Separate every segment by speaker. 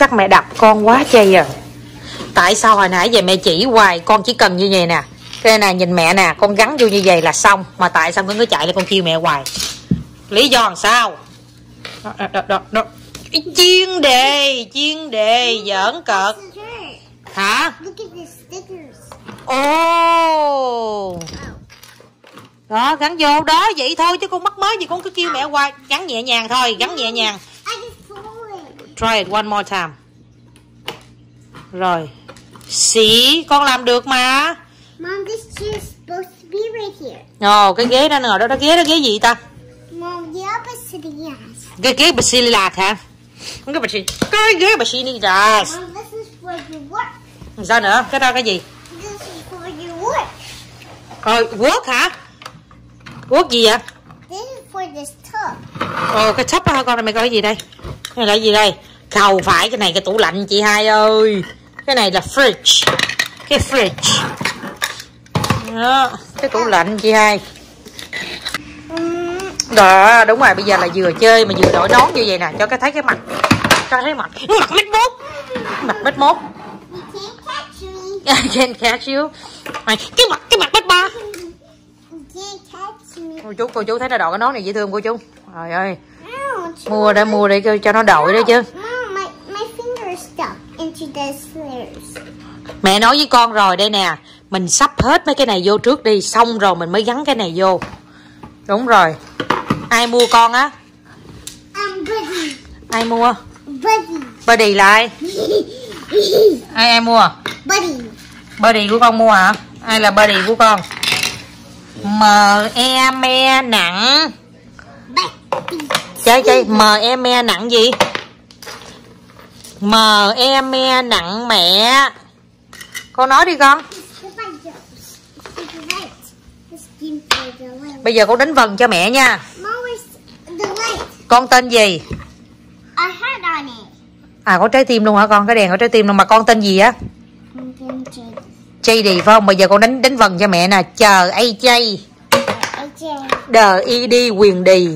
Speaker 1: chắc mẹ đập con quá chay à tại sao hồi nãy giờ mẹ chỉ hoài con chỉ cần như vậy nè? Cái này nhìn mẹ nè con gắn vô như vậy là xong mà tại sao con cứ chạy lên con kêu mẹ hoài? Lý do làm sao? Đó, đó, đó, đó, chuyên đề chuyên đề giỡn cợt. hả? Ồ. Đó gắn vô đó vậy thôi chứ con mắc mới gì con cứ kêu mẹ hoài. Gắn nhẹ nhàng thôi gắn nhẹ nhàng
Speaker 2: I just fold it.
Speaker 1: Try it one more time. Rồi. See, con làm được mà.
Speaker 2: Mom, this chair is supposed to be right here.
Speaker 1: Ồ, cái ghế đó ngồi đó, đó ghế đó ghế gì ta?
Speaker 2: Mom, opposite yes.
Speaker 1: Cái ghế Basilicat hả? Cái. Cái ghế Basilicat.
Speaker 2: Mom, this is for your work.
Speaker 1: Sao nữa? Cái đó cái gì?
Speaker 2: This is for your work.
Speaker 1: Ờ, quốc hả? Quốc gì vậy?
Speaker 2: This is for this tub.
Speaker 1: Ồ, cái thấp đó hả con? Mày coi cái gì đây? Cái này là cái gì đây? Không phải, cái này cái tủ lạnh chị hai ơi. Cái này là fridge. Cái fridge. Đó, cái tủ lạnh chị hai. Đó, đúng rồi, bây giờ là vừa chơi mà vừa đổi nón như vậy nè, cho cái thấy cái mặt. Cho thấy mặt. Mặt mét mốt. Mặt mét mốt. I can't catch you. Mày, cái mặt, cái mặt mét ba. Cô chú, cô chú thấy nó đội cái nón này dễ thương cô chú. Trời ơi, mua để mua để cho- cho nó đội đó chứ.
Speaker 2: Mom, my, my finger is stuck into the stairs.
Speaker 1: Mẹ nói với con rồi đây nè, mình sắp hết mấy cái này vô trước đi, xong rồi mình mới gắn cái này vô. Đúng rồi. Ai mua con á?
Speaker 2: Buddy.
Speaker 1: Ai mua?
Speaker 2: Buddy.
Speaker 1: Là ai? Ai ai mua?
Speaker 2: buddy.
Speaker 1: Body của con mua hả? Ai là body của con? M E me nặng.
Speaker 2: Buddy.
Speaker 1: Chơi chơi M E me nặng gì? M E me, nặng mẹ. Con nói đi con. Bây giờ con đánh vần cho mẹ nha. Con tên gì? À có trái tim luôn hả con? Cái đèn có trái tim luôn mà con tên gì á? Chay đi, phải không? Bây giờ con đánh đánh vần cho mẹ nè. Chờ, ai chay. Đờ y đi quyền đi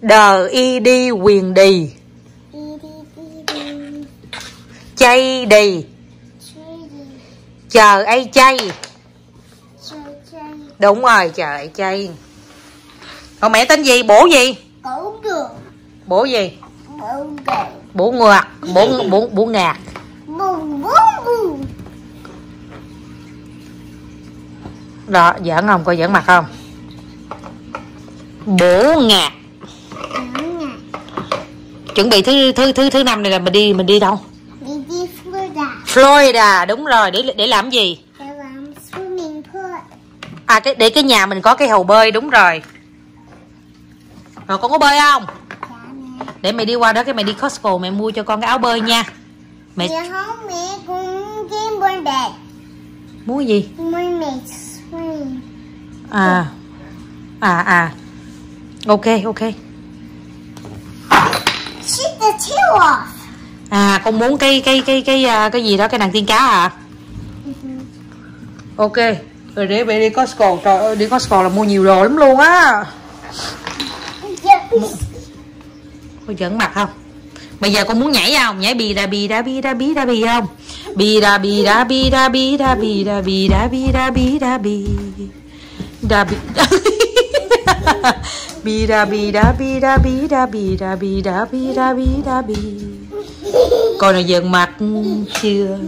Speaker 1: Đờ y đi quyền đi Chay đi. Chờ ai chay. Đúng rồi, chờ ai chay. Còn mẹ tên gì? Bổ gì?
Speaker 2: Bố
Speaker 1: gì?
Speaker 2: Bố bự.
Speaker 1: Bổ ngọt. Bổ bổ bổ ngạt.
Speaker 2: Bố bố bự.
Speaker 1: Đó, giỡn không? Coi giỡn mặt không? Bổ ngạt. Chuẩn bị thứ thứ thứ thứ năm này là mình đi mình đi đâu?
Speaker 2: Florida.
Speaker 1: Đúng rồi. Để để làm gì?
Speaker 2: Để làm swimming pool.
Speaker 1: À cái để cái nhà mình có cái hồ bơi đúng rồi. Rồi con có bơi không?
Speaker 2: Dạ.
Speaker 1: Để mày đi qua đó cái mày đi Costco mẹ mua cho con cái áo bơi nha. Mẹ
Speaker 2: Dạ không mẹ cũng game board bed.
Speaker 1: mua cái gì? À. À à. Ok ok.
Speaker 2: Shoot the tail off.
Speaker 1: À con muốn cái cái cái cái cái, cái gì đó cái nàng tiên cá à? Ok. Rồi để về đi Costco. Trời ơi đi Costco là mua nhiều đồ lắm luôn á. Có giỡn mặt không? Bây giờ con muốn nhảy không? Nhảy bì đà bì đà bì đà bì đà bì không? Bì đà bì đà bì đà bì đà bì đà bì đà bì đà bì đà bì đà bì bì đà bì đà bì đà bì đà bì đà bì đà bì đà bì đà bì Coi nó giận mặt chưa?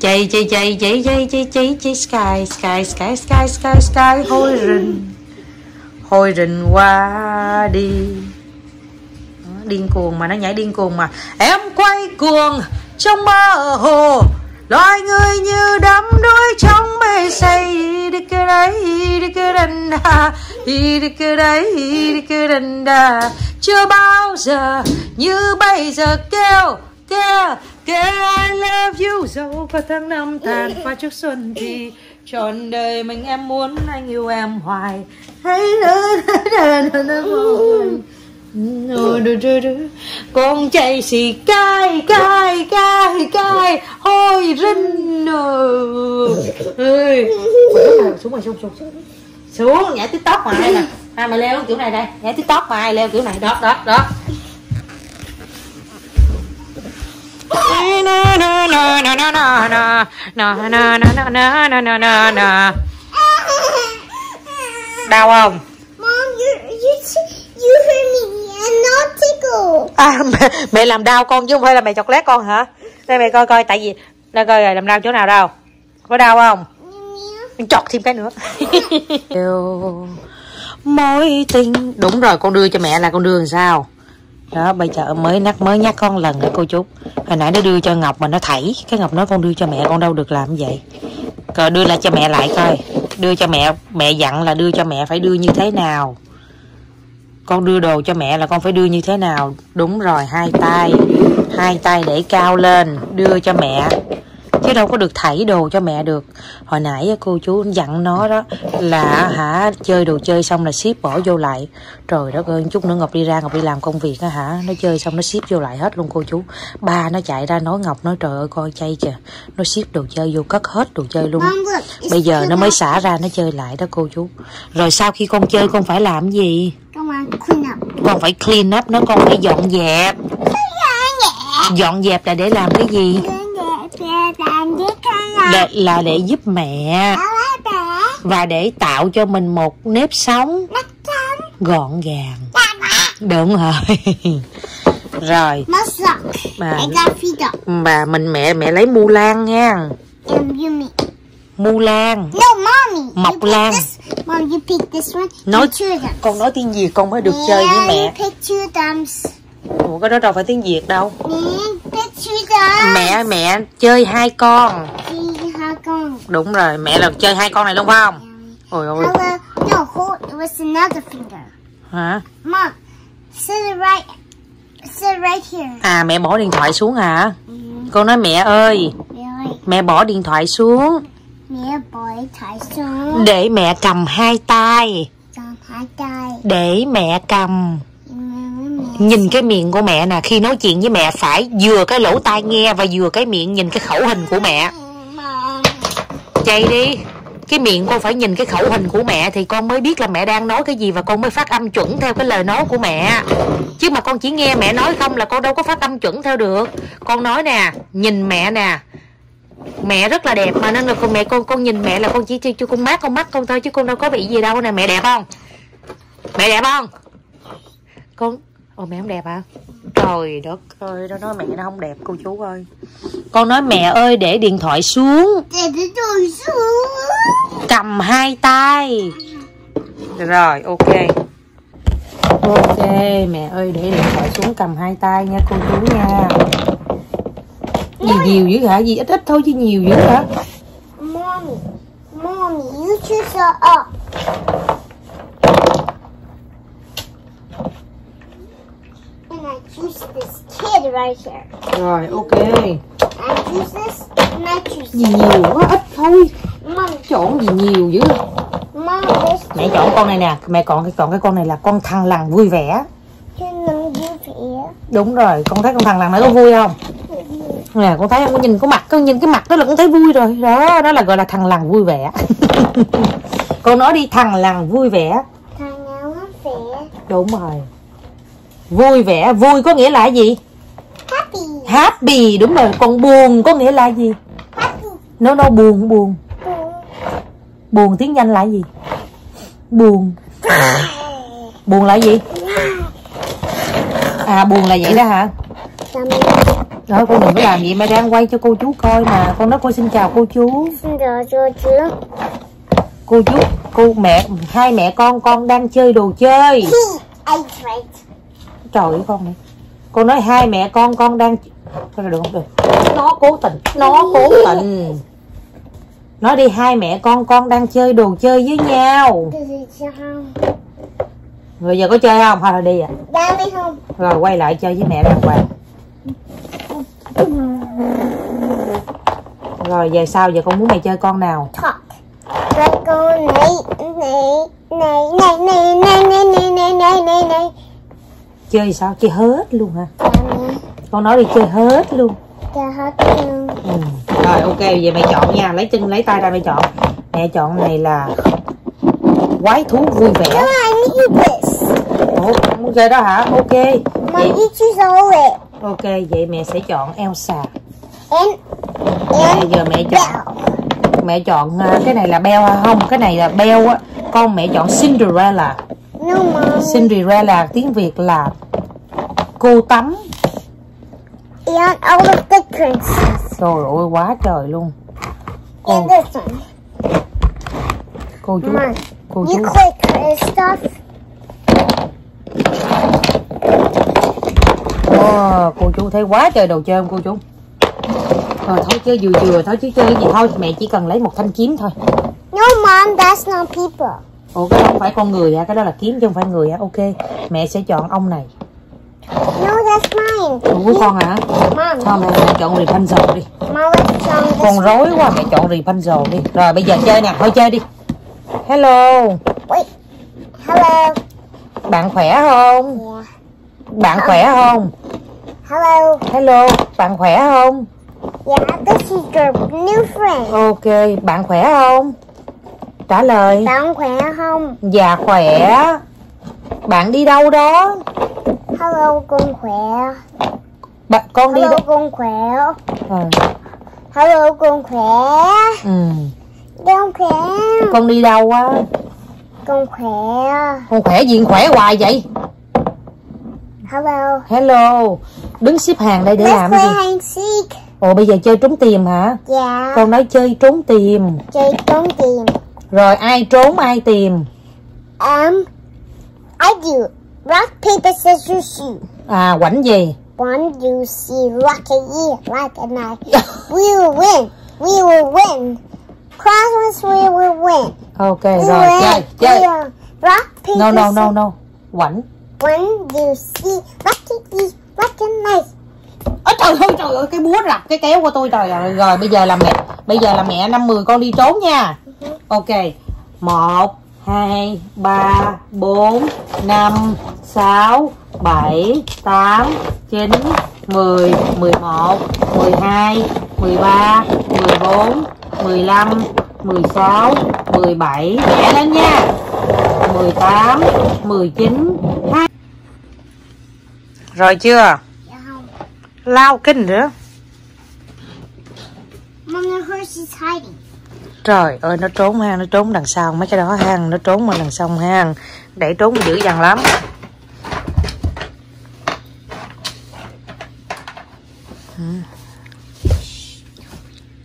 Speaker 1: Chạy chạy chạy chạy chạy chạy chạy chạy sky sky sky sky sky sky, hôi rình. Hôi rình qua đi. Điên cuồng mà, nó nhảy điên cuồng mà. Em quay cuồng trong mơ hồ. Loài người như đắm đuối trong mê say. Đi cái đấy đi cái đành đà, đi đi cái đấy đi cái đành đà chưa bao giờ như bây giờ kêu kêu kêu I love you. Dẫu có tháng năm tàn qua trước xuân thì trọn đời mình em muốn anh yêu em hoài. Hãy con chạy xì cay cay cay cay. Hôi rinh ơi xuống rồi xuống xuống xuống. Nhảy tiktok mà nè à mày leo kiểu này đây. Nhảy tiktok mà ai leo kiểu này? Đó đó đó. Đau không? À, mẹ, mẹ làm đau con chứ không phải là mẹ chọc lét con hả? Đây mẹ coi coi tại vì đây coi làm đau chỗ nào đâu? Có đau không? Chọc thêm cái nữa. mối tình. Đúng rồi con đưa cho mẹ là con đưa làm sao? Đó bây giờ mới nhắc mới nhắc con lần nữa cô chú. Hồi nãy nó đưa cho ngọc mà nó thảy. Cái ngọc nói con đưa cho mẹ con đâu được làm vậy? Rồi đưa lại cho mẹ lại coi. Đưa cho mẹ mẹ dặn là đưa cho mẹ phải đưa như thế nào? Con đưa đồ cho mẹ là con phải đưa như thế nào? Đúng rồi hai tay. Hai tay để cao lên đưa cho mẹ chứ đâu có được thảy đồ cho mẹ được. Hồi nãy cô chú dặn nó đó là hả chơi đồ chơi xong là ship bỏ vô lại. Trời đất ơi chút nữa ngọc đi ra ngọc đi làm công việc á hả nó chơi xong nó ship vô lại hết luôn cô chú. Ba nó chạy ra nói ngọc nói trời ơi coi chay kìa. Nó ship đồ chơi vô cất hết đồ chơi luôn
Speaker 2: look. it's
Speaker 1: bây giờ nó mới xả ra nó chơi lại đó cô chú. Rồi sau khi con chơi con phải làm gì? Con phải clean up nó con phải dọn dẹp. Dọn dẹp là để làm cái gì để, là để giúp mẹ. Và để tạo cho mình một nếp sống gọn gàng. Đúng rồi. Rồi.
Speaker 2: Bà, ừ,
Speaker 1: bà mình mẹ mẹ lấy mu lan nha. Mu lan. Mọc lan. nói con nói tiếng việt con mới được chơi với mẹ. Ủa cái đó đâu phải tiếng Việt đâu. Mẹ mẹ chơi hai con đúng rồi mẹ là chơi hai con này luôn phải không ôi ôi.
Speaker 2: No, hold. It was another finger.
Speaker 1: hả
Speaker 2: Mom, sit it right. Sit it right here.
Speaker 1: à mẹ bỏ điện thoại xuống hả
Speaker 2: Mm,
Speaker 1: con nói mẹ ơi mẹ bỏ điện thoại xuống
Speaker 2: Mẹ boy thái xuống.
Speaker 1: để mẹ cầm hai tay
Speaker 2: Trong hai tay.
Speaker 1: để mẹ cầm
Speaker 2: Mẹ, mẹ.
Speaker 1: nhìn cái miệng của mẹ nè khi nói chuyện với mẹ phải vừa cái lỗ tai nghe và vừa cái miệng nhìn cái khẩu hình của mẹ chạy đi. Cái miệng con phải nhìn cái khẩu hình của mẹ thì con mới biết là mẹ đang nói cái gì và con mới phát âm chuẩn theo cái lời nói của mẹ. Chứ mà con chỉ nghe mẹ nói không là con đâu có phát âm chuẩn theo được. Con nói nè, nhìn mẹ nè. Mẹ rất là đẹp mà nên là con mẹ con con nhìn mẹ là con chỉ cho con mát con mắt con thôi chứ con đâu có bị gì đâu nè. Mẹ đẹp không? Mẹ đẹp không? Con ồ mẹ không đẹp hả? Trời đất ơi nó nói mẹ nó không đẹp cô chú ơi. Con nói mẹ ơi để điện thoại xuống.
Speaker 2: Để cái tôi xuống.
Speaker 1: cầm hai tay. Rồi ok. Ok mẹ ơi để điện thoại xuống cầm hai tay nha cô chú nha. Gì nhiều dữ hả? Gì ít ít thôi chứ nhiều dữ hả?
Speaker 2: Mommy. Mommy, you choose up. And I choose this kid right here.
Speaker 1: rồi ok.
Speaker 2: I choose this and I choose
Speaker 1: gì nhiều quá ít thôi.
Speaker 2: Mom,
Speaker 1: chọn gì nhiều dữ.
Speaker 2: Mom, this
Speaker 1: mẹ chọn con này nè. Mẹ chọn cái chọn cái con này là con thằng lằn vui vẻ. Đúng rồi con thấy con thằng lằn này có vui không? Nè con thấy không? Con nhìn có mặt con nhìn cái mặt đó là con thấy vui rồi. Đó đó là gọi là thằng lằn vui vẻ. Con nói đi thằng lằn vui vẻ.
Speaker 2: Thằng nào nó vẻ.
Speaker 1: đúng rồi vui vẻ. Vui có nghĩa là gì?
Speaker 2: Happy.
Speaker 1: happy. Đúng rồi. Còn buồn có nghĩa là gì?
Speaker 2: Happy.
Speaker 1: nó nó buồn buồn.
Speaker 2: Boo.
Speaker 1: buồn tiếng nhanh là gì? Buồn. Buồn là gì? À buồn là vậy đó hả? Rồi con đừng có làm vậy. Mẹ đang quay cho cô chú coi mà. Con nói con xin chào cô chú.
Speaker 2: Xin chào cho chú.
Speaker 1: Cô chú cô mẹ Hai mẹ con con đang chơi đồ chơi trời con này. Con nói hai mẹ con con đang thôi được, không? Được. Nó cố tình, nó cố tình. Nói đi, hai mẹ con con đang chơi đồ chơi với nhau. Rồi giờ có chơi không? Thôi là đi à
Speaker 2: không
Speaker 1: rồi, quay lại chơi với mẹ đàng hoàng. Rồi, về sau giờ con muốn mày chơi con nào?
Speaker 2: Con này này này này này.
Speaker 1: Chơi sao? Chơi hết luôn hả?
Speaker 2: Mươi.
Speaker 1: Con nói đi chơi hết luôn
Speaker 2: Cho hết luôn.
Speaker 1: ừ. Rồi ok vậy mẹ chọn nha Lấy chân lấy tay ra mẹ chọn Mẹ chọn này là Quái thú vui vẻ. Ủa muốn chơi đó hả? Ok vậy. Ok vậy mẹ sẽ chọn Elsa Mẹ
Speaker 2: and
Speaker 1: giờ mẹ chọn mẹ chọn à, cái này là beo hay không cái này là beo á con mẹ chọn Cinderella. Cinderella tiếng Việt là cô tắm
Speaker 2: And all of the princess.
Speaker 1: trời ơi quá trời luôn cô
Speaker 2: And this one.
Speaker 1: cô chú
Speaker 2: Mom.
Speaker 1: cô
Speaker 2: You
Speaker 1: chú
Speaker 2: click her stuff.
Speaker 1: Ồ, cô chú thấy quá trời đồ chơi không cô chú Thôi thôi chứ vừa vừa thôi chứ chơi cái gì thôi Mẹ chỉ cần lấy một thanh kiếm thôi
Speaker 2: No, mom, that's not people.
Speaker 1: Ủa cái đó không phải con người hả? Cái đó là kiếm chứ không phải người hả? Ok mẹ sẽ chọn ông này.
Speaker 2: No, that's mine.
Speaker 1: Ủa của con hả?
Speaker 2: Mom,
Speaker 1: Thôi mẹ, mẹ chọn Rapunzel đi.
Speaker 2: Mom.
Speaker 1: Con rối quá mẹ chọn Rapunzel đi. Rồi bây giờ chơi nè. Thôi chơi đi. Hello.
Speaker 2: Wait. Hello.
Speaker 1: Bạn khỏe không?
Speaker 2: Yeah.
Speaker 1: Bạn khỏe không?
Speaker 2: Hello.
Speaker 1: Hello. Bạn khỏe không?
Speaker 2: Yeah, this is your new friend.
Speaker 1: Ok Bạn khỏe không Trả lời
Speaker 2: Bạn khỏe không?
Speaker 1: Dạ khỏe Bạn đi đâu đó
Speaker 2: Hello, con khỏe.
Speaker 1: Bạn con đi
Speaker 2: Hello,
Speaker 1: đâu
Speaker 2: con khỏe.
Speaker 1: Ờ,
Speaker 2: Hello, con khỏe.
Speaker 1: ừ.
Speaker 2: Con khỏe.
Speaker 1: Con đi đâu á
Speaker 2: Con khỏe.
Speaker 1: Con khỏe gì khỏe hoài vậy
Speaker 2: Hello.
Speaker 1: Hello Đứng xếp hàng đây để
Speaker 2: Let's
Speaker 1: làm
Speaker 2: play
Speaker 1: gì
Speaker 2: hide seek.
Speaker 1: Ồ bây giờ chơi trốn tìm hả
Speaker 2: Yeah.
Speaker 1: Con nói chơi trốn tìm
Speaker 2: Chơi trốn tìm.
Speaker 1: Rồi ai trốn ai tìm
Speaker 2: Um, I do. Rock, paper, scissors, shoot.
Speaker 1: À quảnh gì
Speaker 2: One, you see, rock a year, like a knife. We will win. We will win. Crosswords, we will win.
Speaker 1: Ok
Speaker 2: We
Speaker 1: rồi chơi
Speaker 2: win.
Speaker 1: chơi
Speaker 2: will- Rock, paper,
Speaker 1: No no no no Quảnh
Speaker 2: One, you see, rock a year, like a knife.
Speaker 1: Ôi trời ơi trời ơi cái búa rập cái kéo của tôi trời ơi rồi bây giờ là mẹ bây giờ là mẹ năm mười con đi trốn nha ok. Một hai ba bốn năm sáu bảy tám chín mười mười một mười hai mười ba mười bốn mười lăm mười sáu mười bảy. Nhẹ lên nha. mười tám mười chín hai. Rồi chưa?
Speaker 2: Yeah, home.
Speaker 1: lao kinh nữa.
Speaker 2: Mom, the horse is hiding.
Speaker 1: Trời ơi nó trốn hang Nó trốn đằng sau. Mấy cái đó hang Nó trốn mà đằng sau hang Để trốn dữ dằn lắm. Ừ.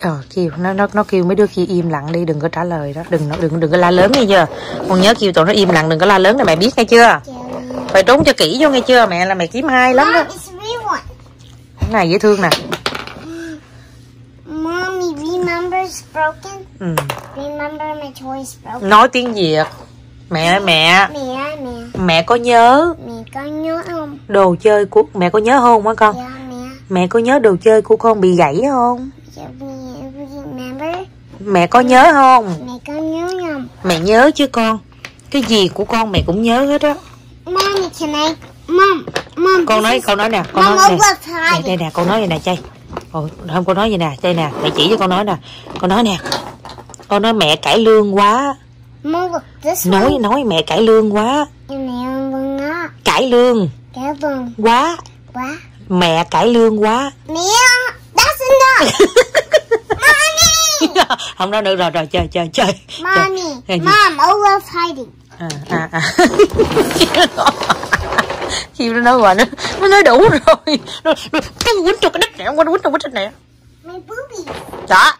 Speaker 1: Ờ kêu nó nó nó kêu mấy đứa kia im lặng đi đừng có trả lời đó. Đừng nó đừng đừng có la lớn nghe chưa? Con nhớ kêu tụi nó im lặng đừng có la lớn để mẹ biết nghe chưa?
Speaker 2: Jelly.
Speaker 1: phải trốn cho kỹ vô nghe chưa? Mẹ là mẹ kiếm hai lắm đó. Cái này dễ thương nè
Speaker 2: Mommy, remember it's broken?
Speaker 1: Ừ.
Speaker 2: Remember my toy's broken?
Speaker 1: nói tiếng việt mẹ mẹ
Speaker 2: Mẹ, mẹ,
Speaker 1: mẹ có nhớ
Speaker 2: mẹ có nhớ không?
Speaker 1: đồ chơi của mẹ có nhớ không á con
Speaker 2: Yeah, mẹ.
Speaker 1: mẹ có nhớ đồ chơi của con bị gãy không
Speaker 2: Yeah, remember?
Speaker 1: mẹ có nhớ không
Speaker 2: Mẹ có nhớ không?
Speaker 1: mẹ nhớ chứ con cái gì của con mẹ cũng nhớ hết á
Speaker 2: Mommy, can I? Mom, mom.
Speaker 1: con nói con nói nè con
Speaker 2: Mom,
Speaker 1: nói nè đây, nè con nói vậy nè chay Ồ, không con nói vậy nè đây nè mẹ chỉ cho con nói nè con nói nè con nói mẹ cải lương quá. Nói nói mẹ cải lương quá.
Speaker 2: Vâng
Speaker 1: cải lương.
Speaker 2: Vâng.
Speaker 1: quá.
Speaker 2: Quá.
Speaker 1: mẹ cải lương quá.
Speaker 2: Mẹ,
Speaker 1: không nói nữa rồi rồi chơi chơi chơi
Speaker 2: Mommy,
Speaker 1: Chơi.
Speaker 2: Mom, love hiding.
Speaker 1: à à à. Khi nó nói hoài nó nó nói đủ rồi. Nó nó quýnh cho cái đất nè quýnh quýnh cho cái đất nè. Đó